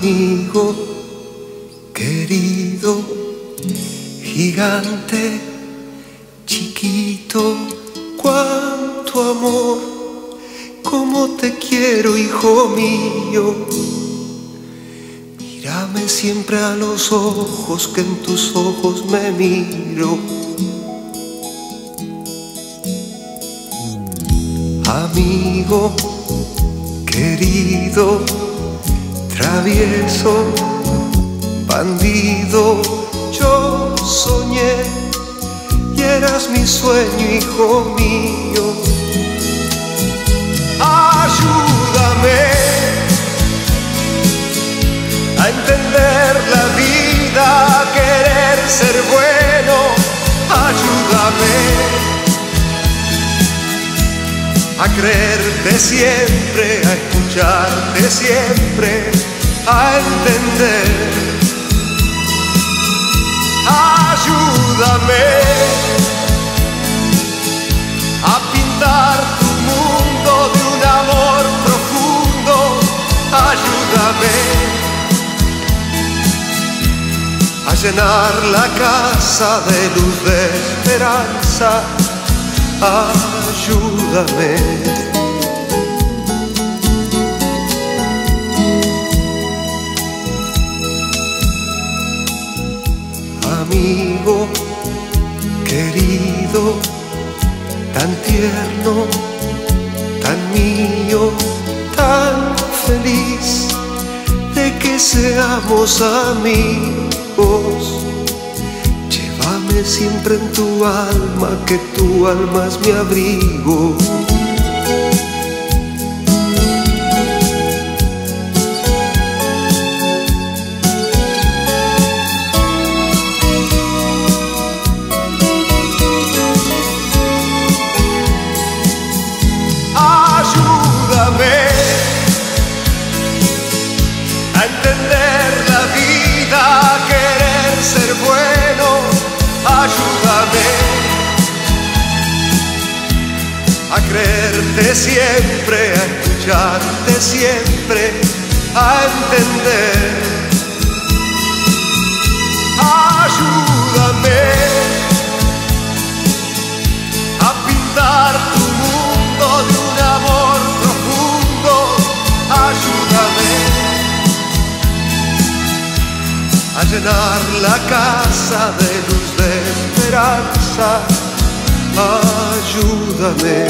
amigo querido, gigante, chiquito, cuánto amor, cómo te quiero, hijo mío. Mírame siempre a los ojos, que en tus ojos me miro. Amigo querido, travieso, bandido, yo soñé y eras mi sueño, hijo mío. Ayúdame a entender la vida, a querer ser bueno, ayúdame a creerte siempre, a escucharte siempre, a entender. Ayúdame a pintar tu mundo de un amor profundo. Ayúdame a llenar la casa de luz de esperanza. Ayúdame. Amigo querido, tan tierno, tan mío, tan feliz de que seamos amigos. Llévame siempre en tu alma, que tu alma es mi abrigo. A entender la vida, a querer ser bueno. Ayúdame a creerte siempre, a escucharte siempre, a entender. Ayúdame llenar la casa de luz de esperanza. Ayúdame.